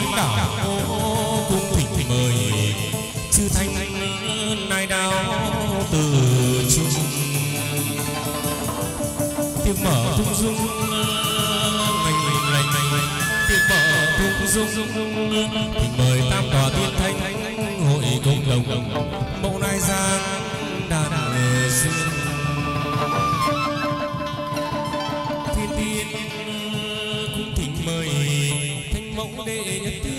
bán đảo cô cung thỉnh mời chư thanh nai đao từ trung tiếng mở tung dung ngành lành lành tiếng mở tung dung thỉnh mời tam tòa tiên thanh hội công đồng mẫu nai giang നെയ്യത്തി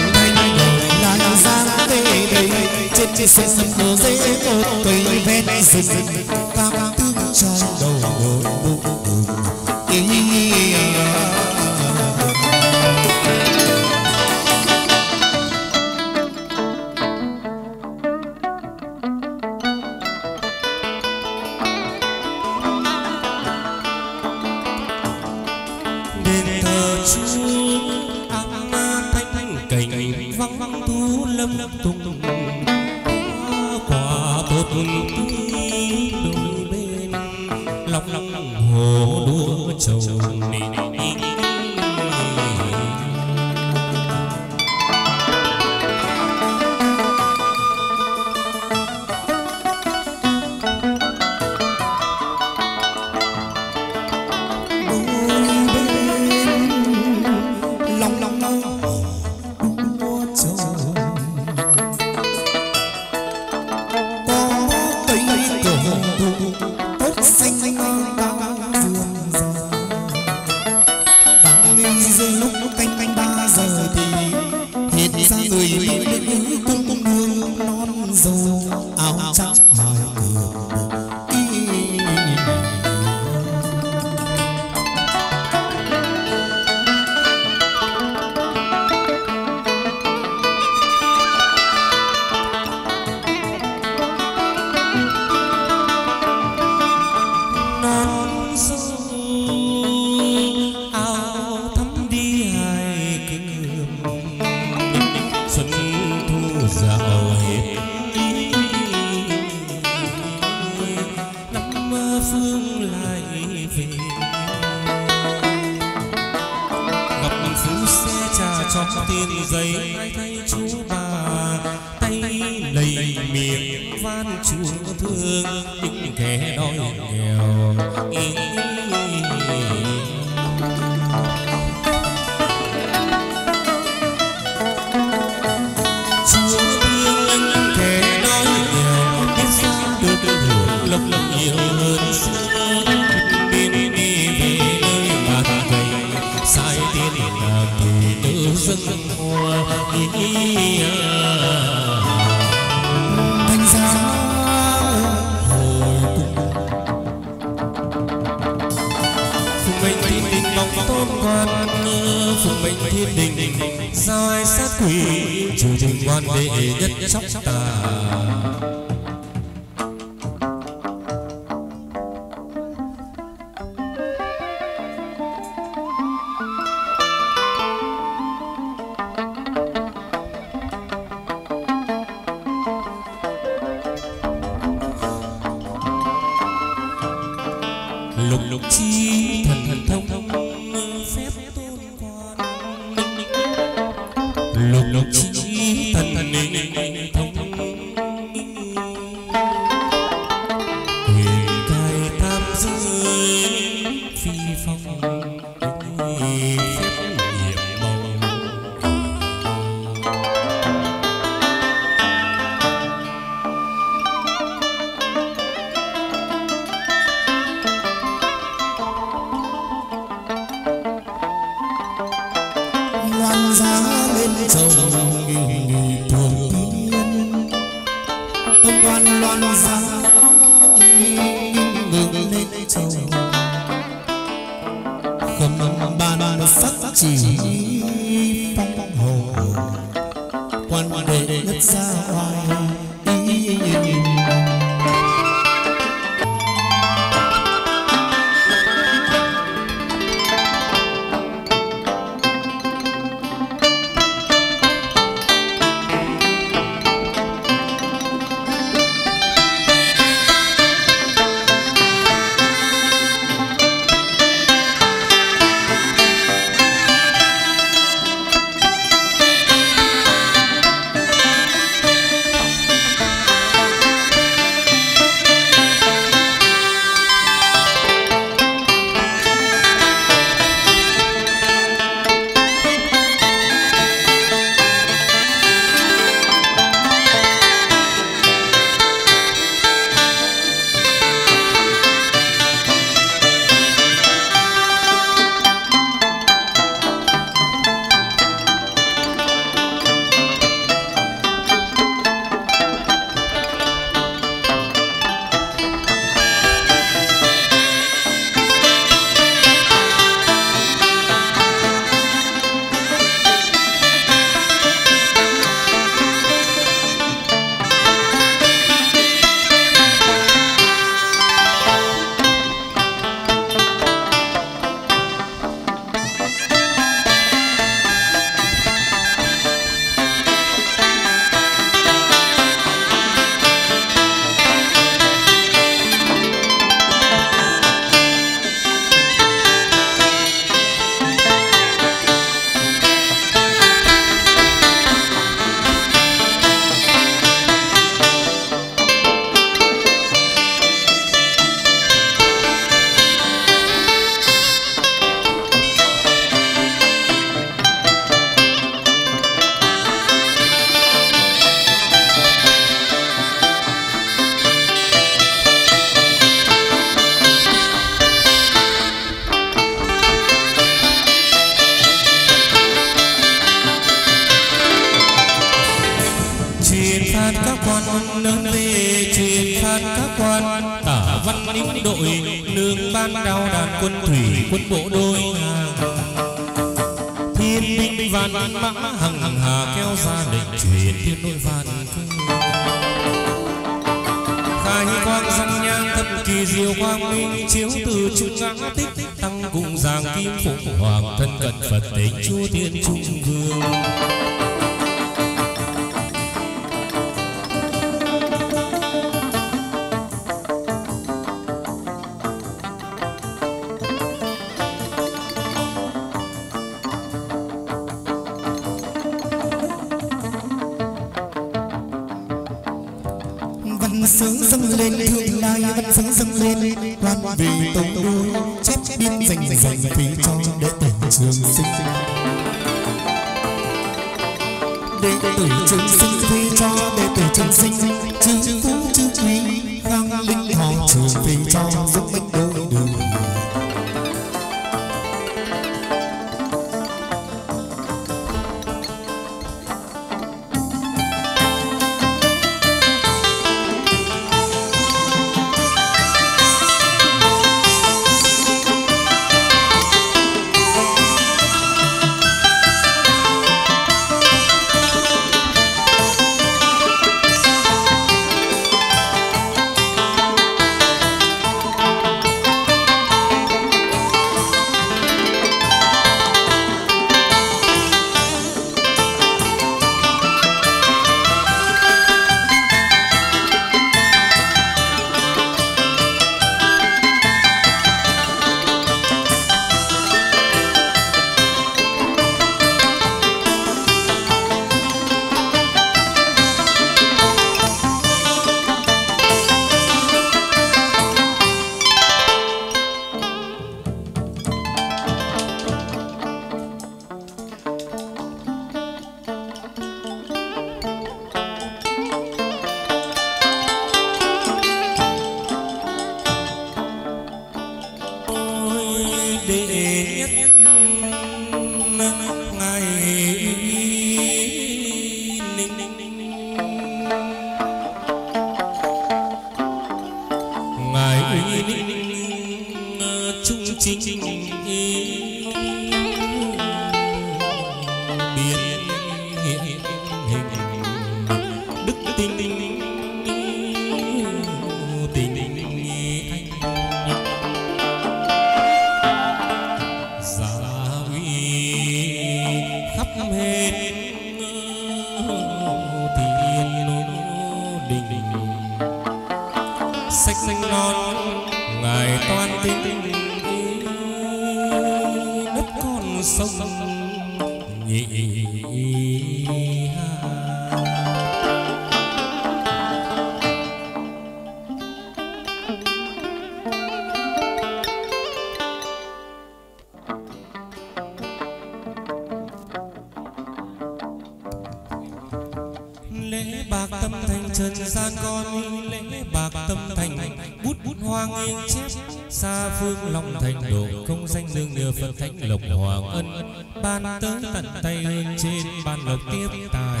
tới tận tay lên trên bàn lộc tiếp tài.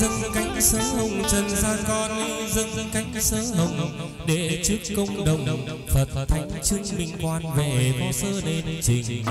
Dâng cánh sớ hồng trần gian con, dâng cánh sớ hồng để trước công đồng phật thánh chứng minh quan về có sơ nên trình.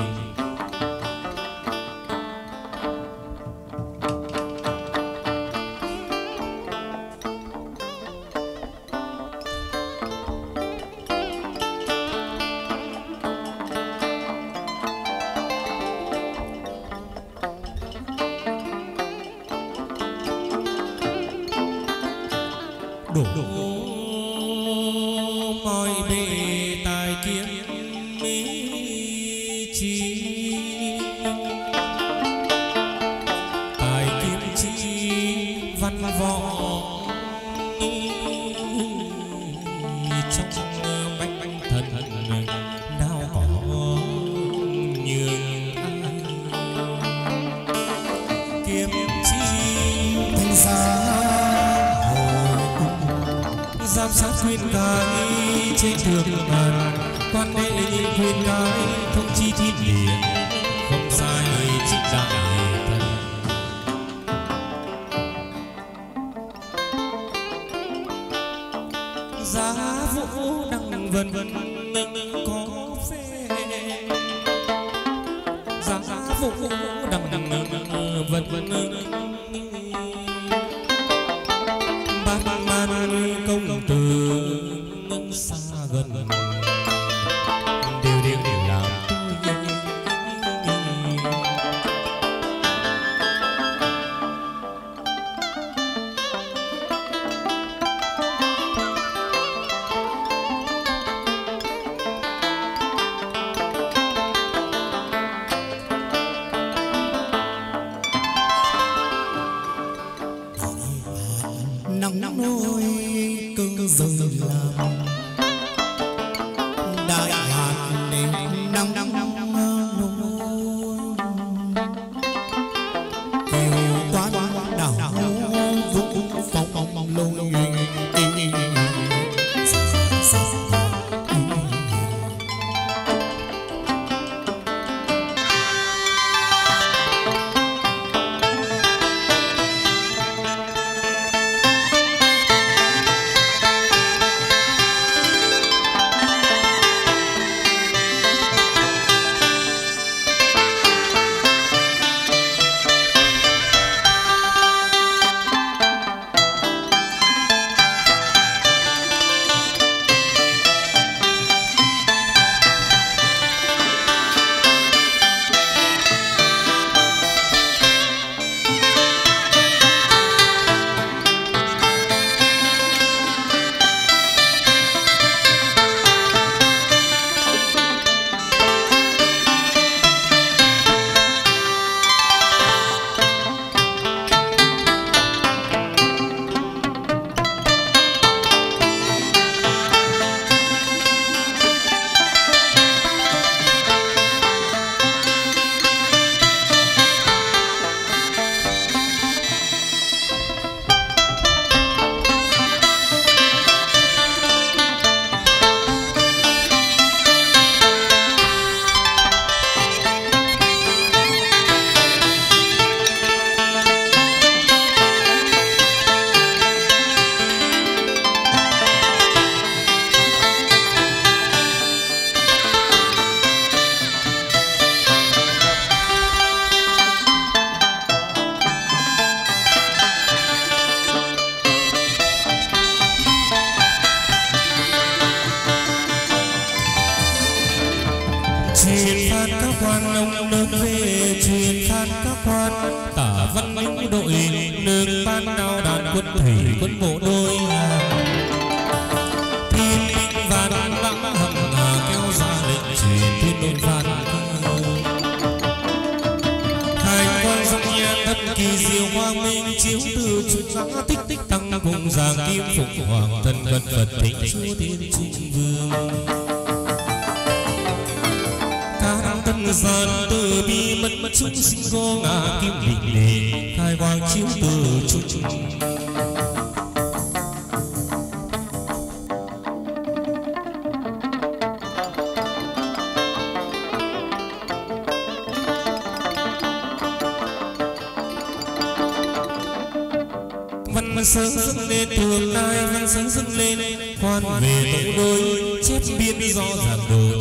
Đồn phạt. Thành quang dòng nhang thất kỳ diệu hoa minh chiếu từ chút giá tích tích tăng cùng giang kim phục hoàng thân gần phật thịnh chúa thiên trung vương. Gian từ bi mất mất chúng sinh vô ngã kim định lệ khai quang chiếu từ chúng sáng sớm dâng lên thường lai văn sáng dâng lên. Quan về tổng đôi, chép biên do giảng đồ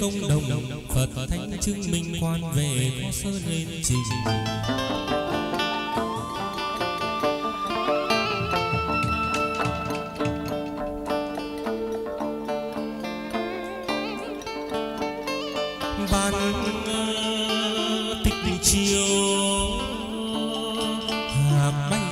công đồng phật thánh chứng minh quan về có sơ lên trình. Ban ờ, tích chiều hà bay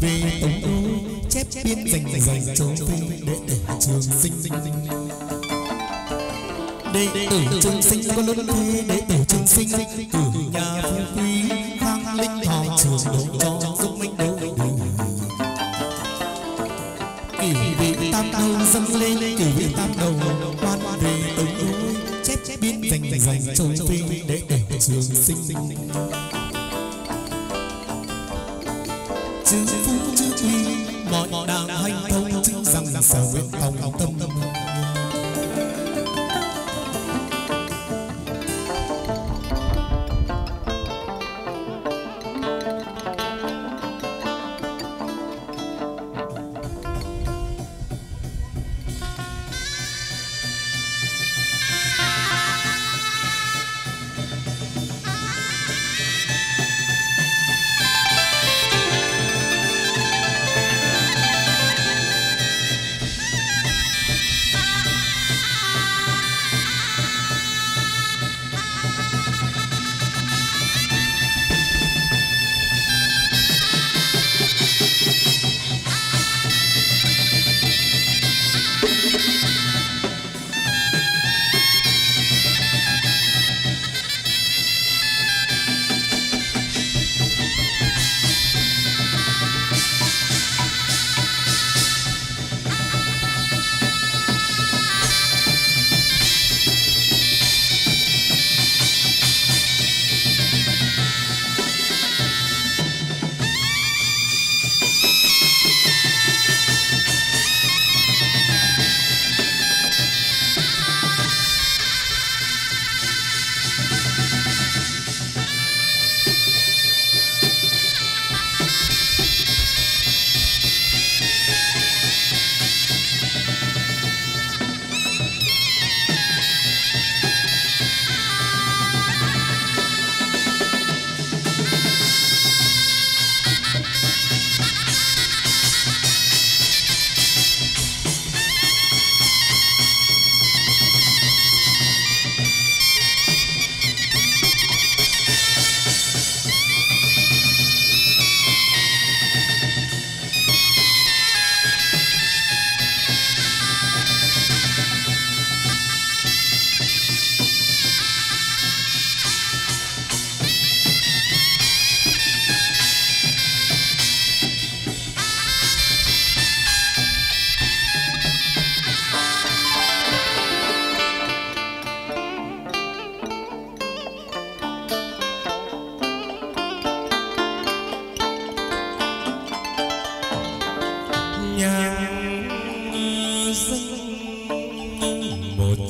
về tổng đô chép biên dành dành cho phi để tử trường sinh đệ tử trường sinh có lớn thế đệ tử trường sinh cử nhà phú quý khang linh thọ trường độ cho giúp minh đấu kỷ vị tam đầu dâng lên kỷ vị tam đầu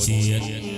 我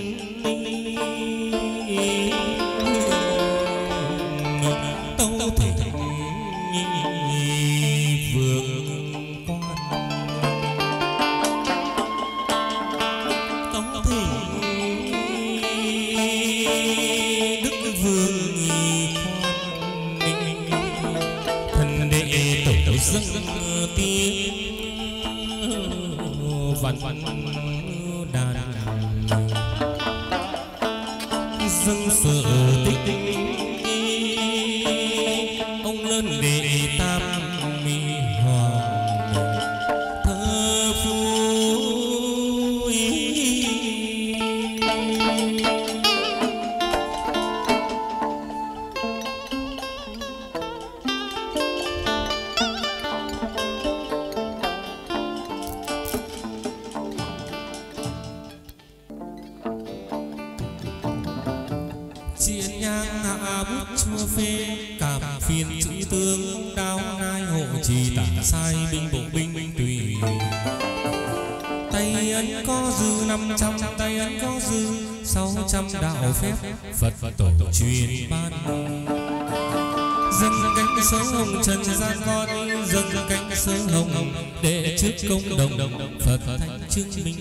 chứng minh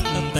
up, up, up.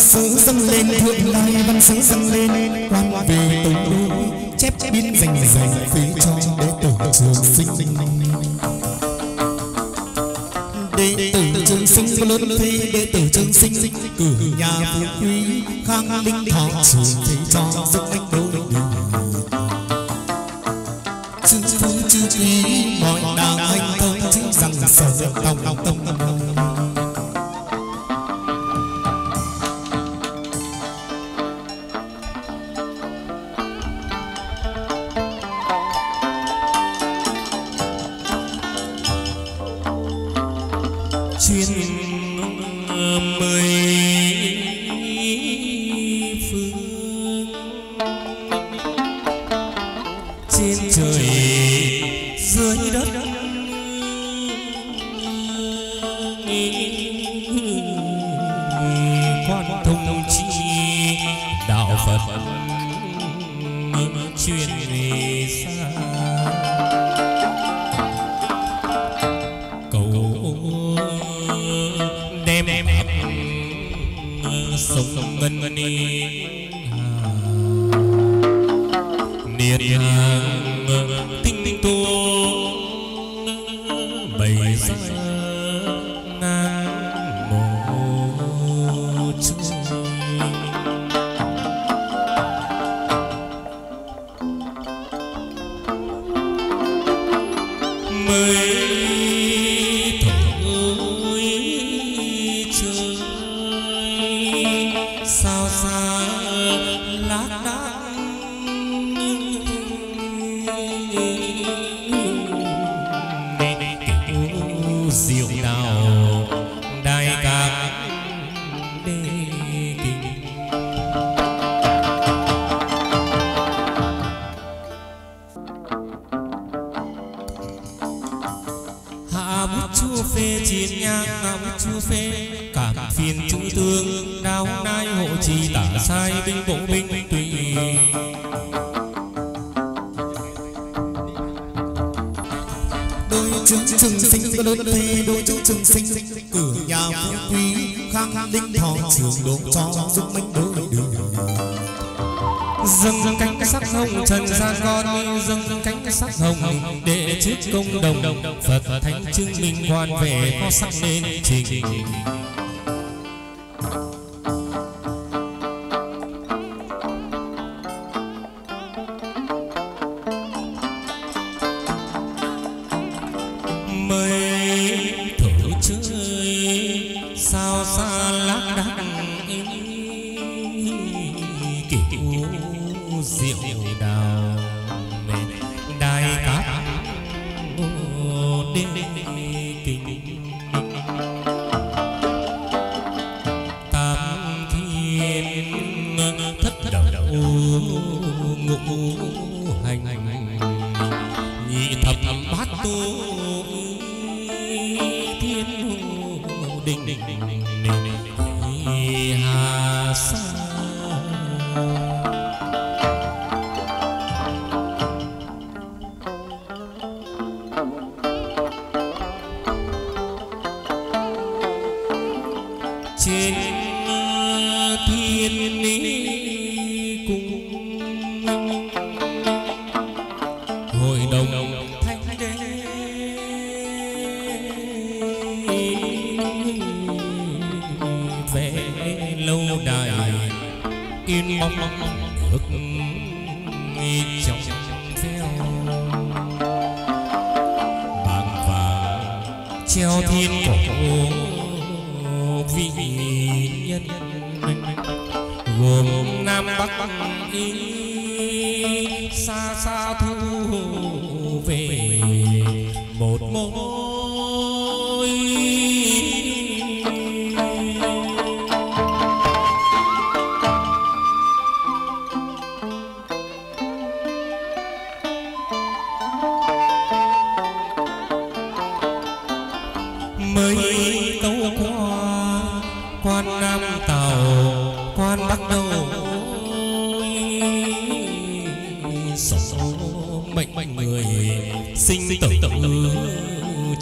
sứ dâng lên, thượng lai văn sứ dâng lên. Quan về tổ chép biên dành dành phí cho đệ tử trường sinh. Đệ tử trường sinh lớn thế đệ tử trường sinh cử nhà phú quý, khang linh thọ trường thế cho sức anh đô điều chư phú chư quý, mọi đạo anh thông chữ rằng sở tổng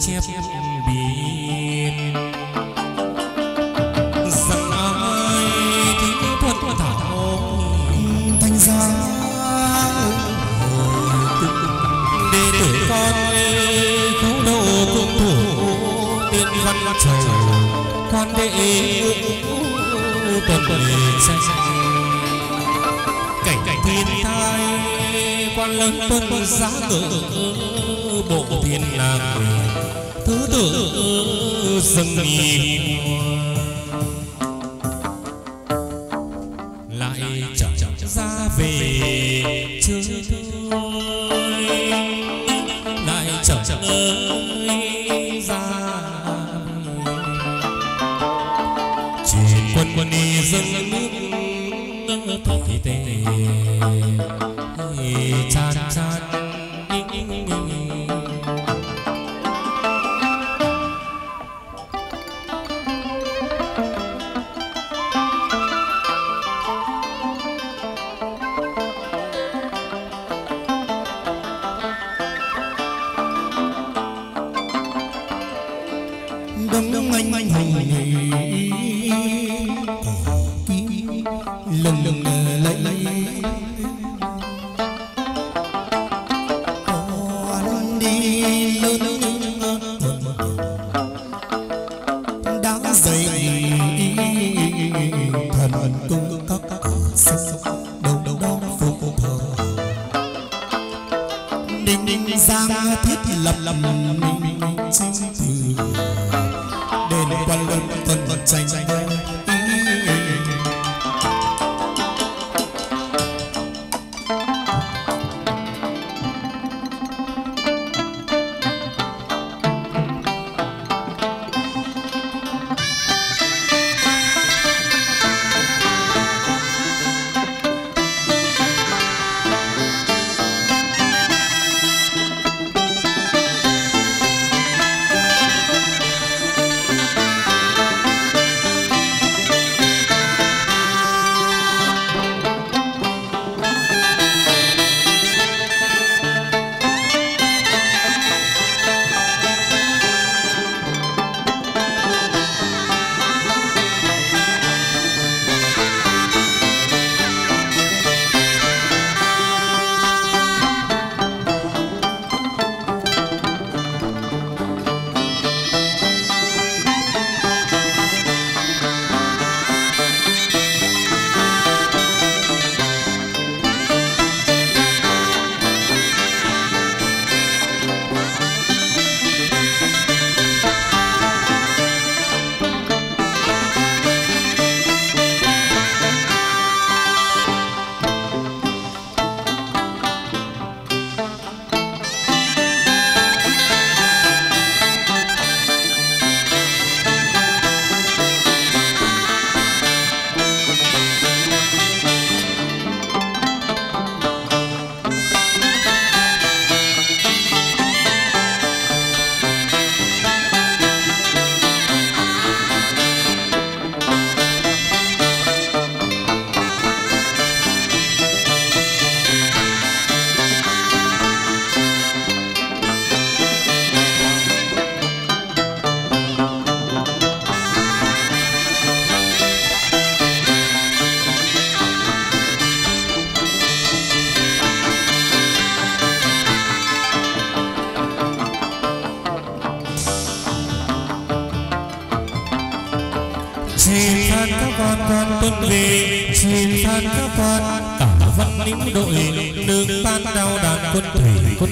chép biển. Rằng ai thính thuận thảo thanh gia để để con khấu đầu cung thủ tiên văn trầu quan đệ tuần xanh cảnh thiên tai quan lớn tuân giá ngự bộ thiên là người संगी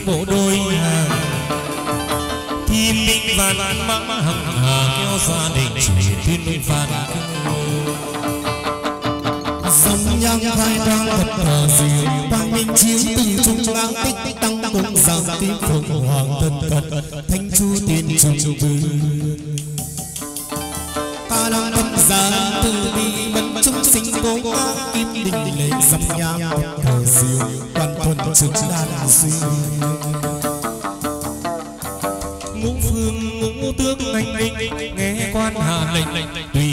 bộ đôi hàng thì minh vạn mắng hằng hà theo gia đình chỉ thiên phạt sông nhang khai đang thật thờ diệu tăng minh chiếu từ trung lãng tích tích tăng tăng tăng giang tím phượng hoàng thân cật thanh chu tiên trung tư ta đang thân giang từ bi mẫn chúng sinh cố ca kim đình lệ dập nhang thật thờ diệu sự đàn sinh ngũ phương ngũ tướng anh minh nghe quan hà lệnh tùy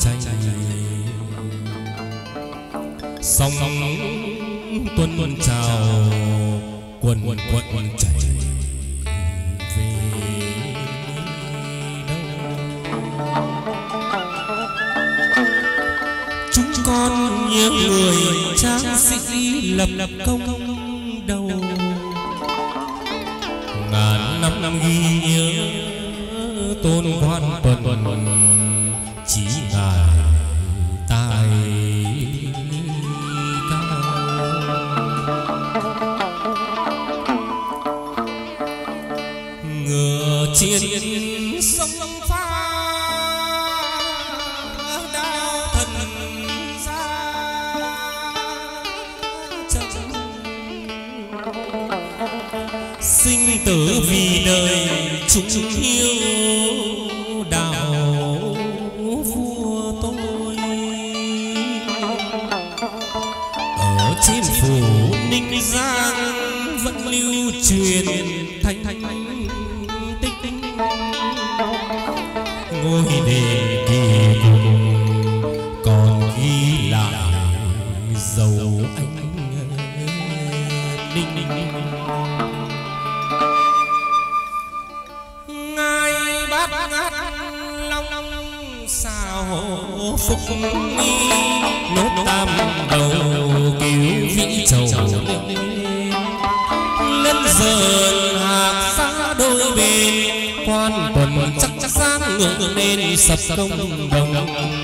chay sông tuân tuân chào quần quần quần chạy chúng con như người tráng sĩ lập lập công đầu. Ngàn năm năm ghi nhớ tôn quan tuần tuần chúng yêu đạo vua tôi. Ở chim phủ ninh giang vẫn lưu truyền thanh tích. Ngôi đền nốt tam đầu kiều vĩ trầu lên dờn hạt xã đôi bên, quan tuần chắc chắc sáng ngưỡng lên sập công đồng.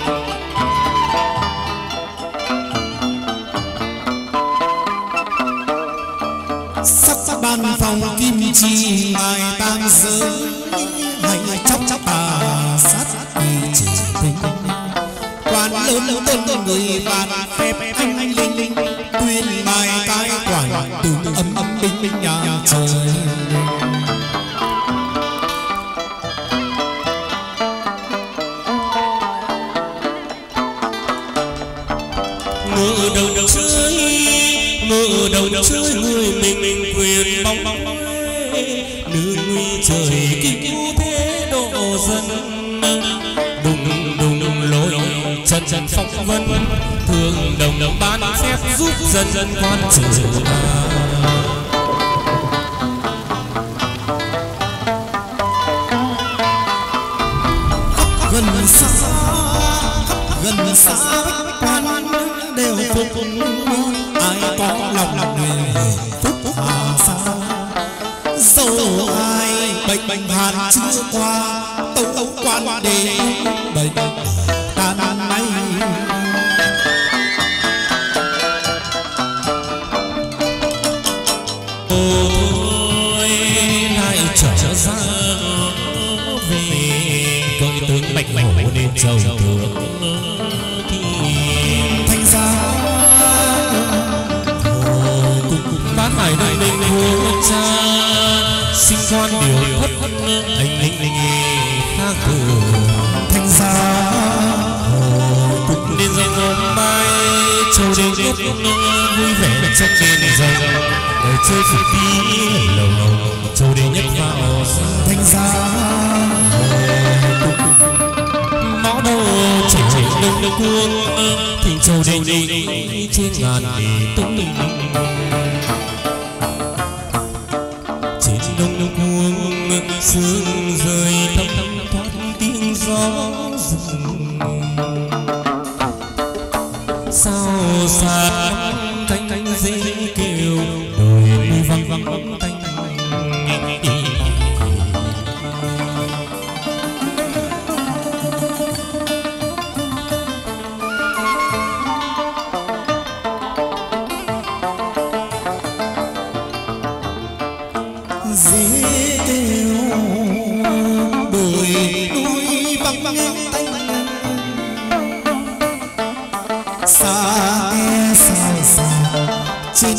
e sao sao trên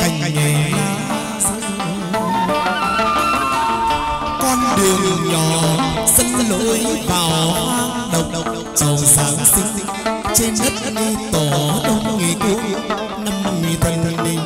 cành nghề con đường nhỏ dẫn lối vào hoang độc độc sáng sinh trên đất đi tổ đông người cứu năm người thần đình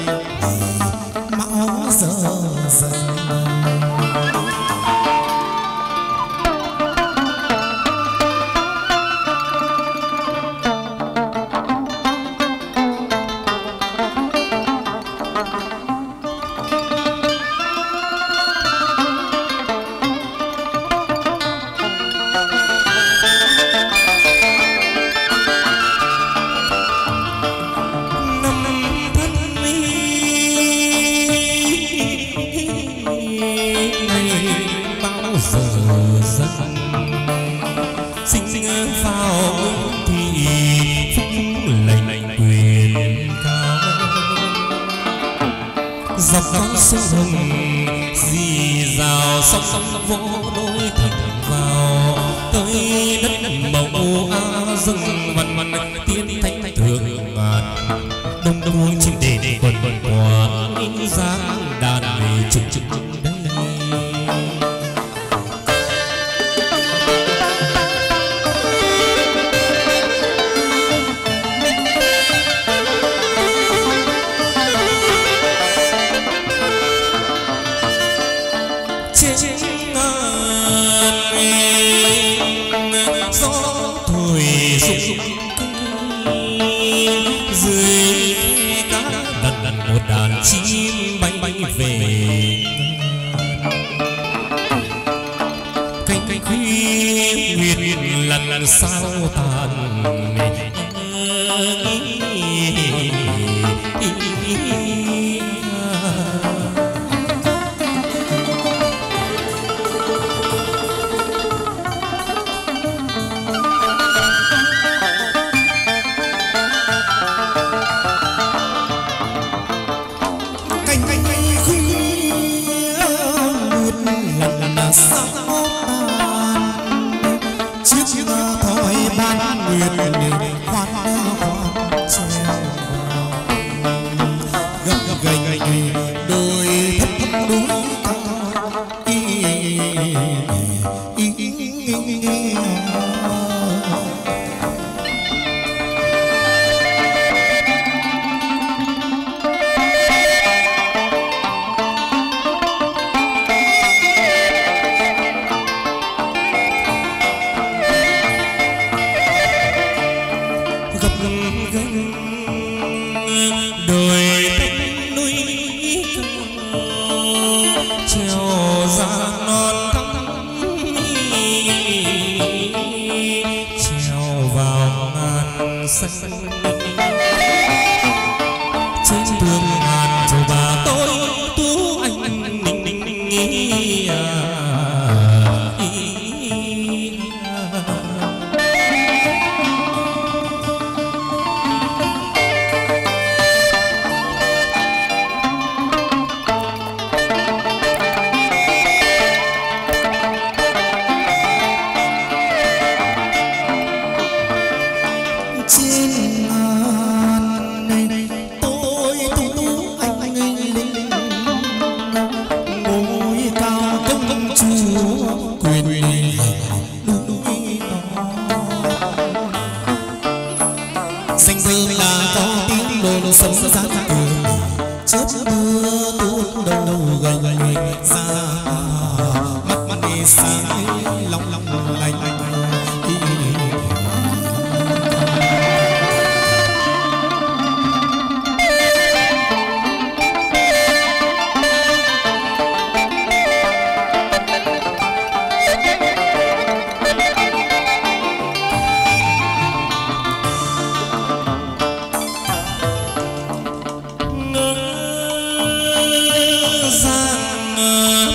giang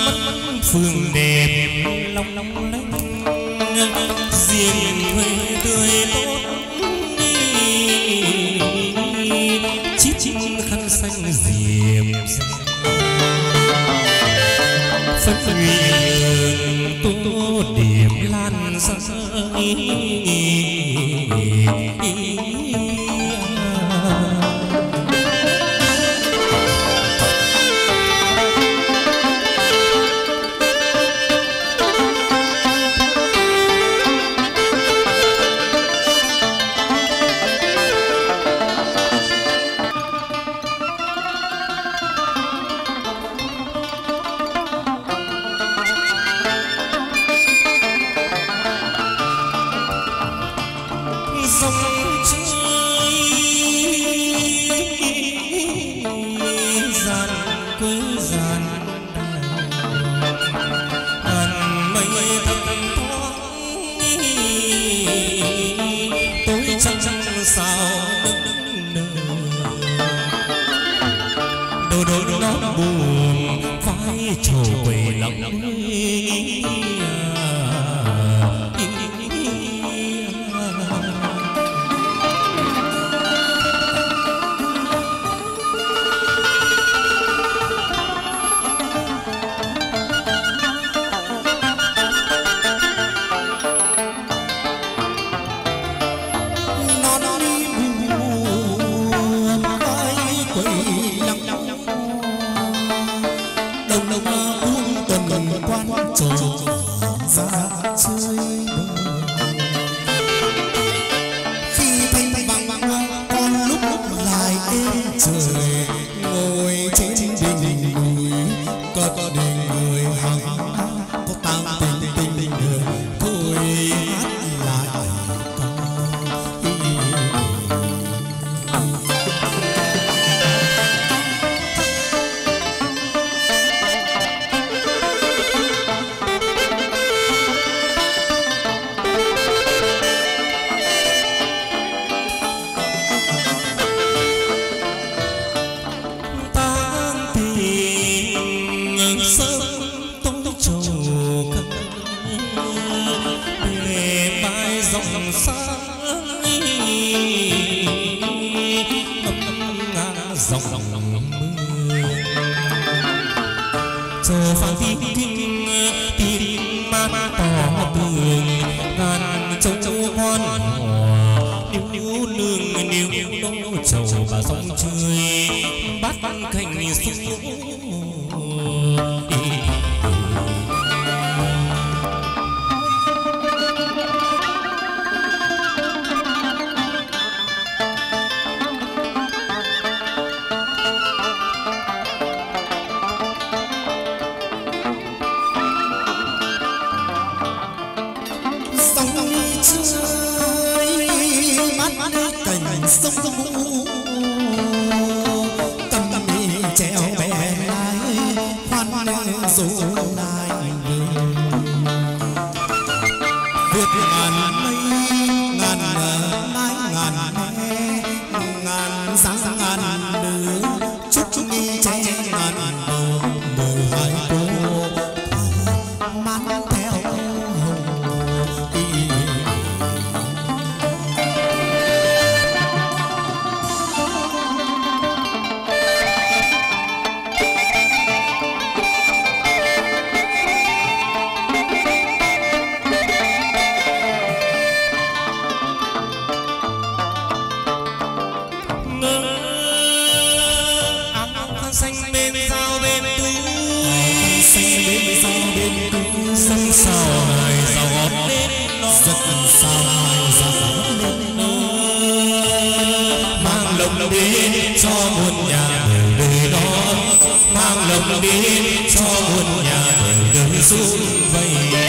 mắt phường đẹp long long lanh riêng người tươi tốt chít chít khăn xanh diệp phấn huyền tô điểm. Lan rơi Azul vem.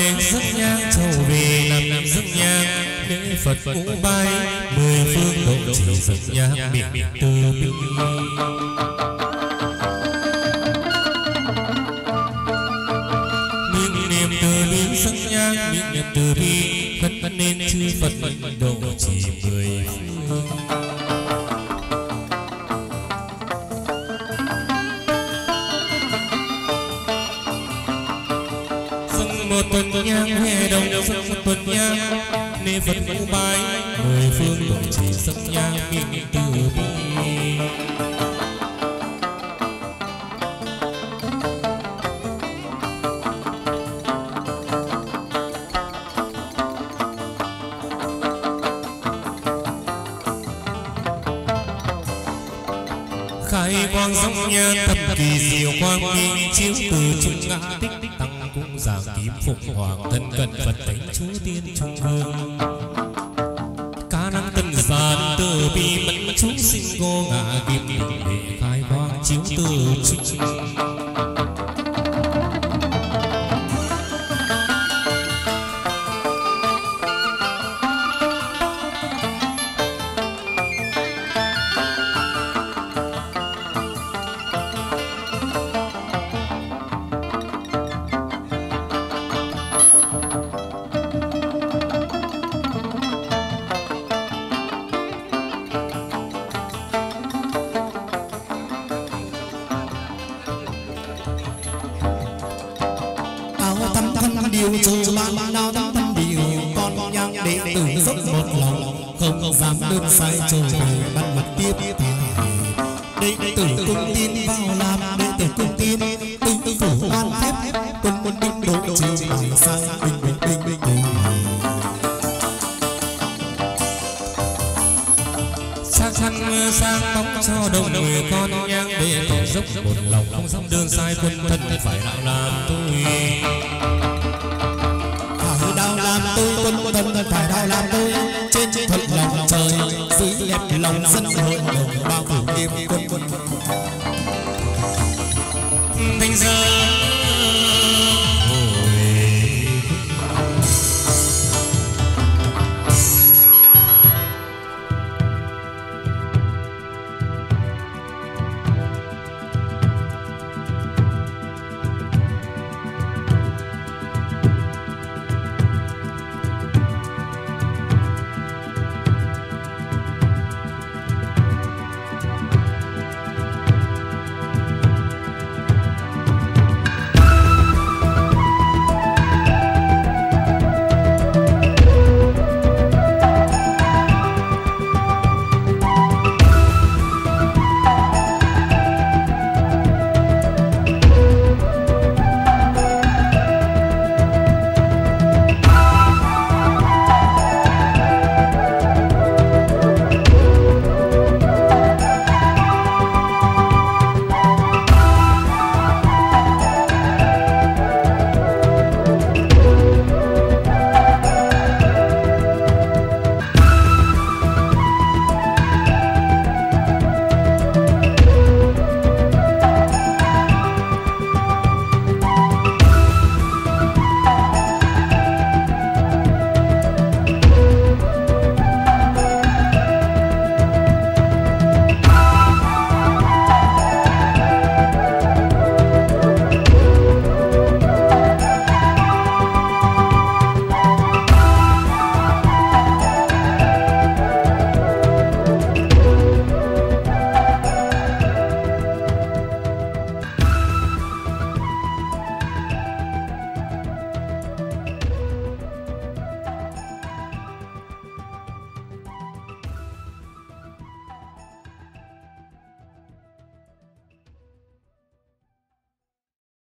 lên rất nhang châu về làm rất nhang lễ phật cũng bay mười phương độ chỉ rất nhang miệng từ bi miệng niệm từ bi Phật nên chư phật độ chỉ mười phương mê phật u bái mười phương tổ trì sân nhang nghìn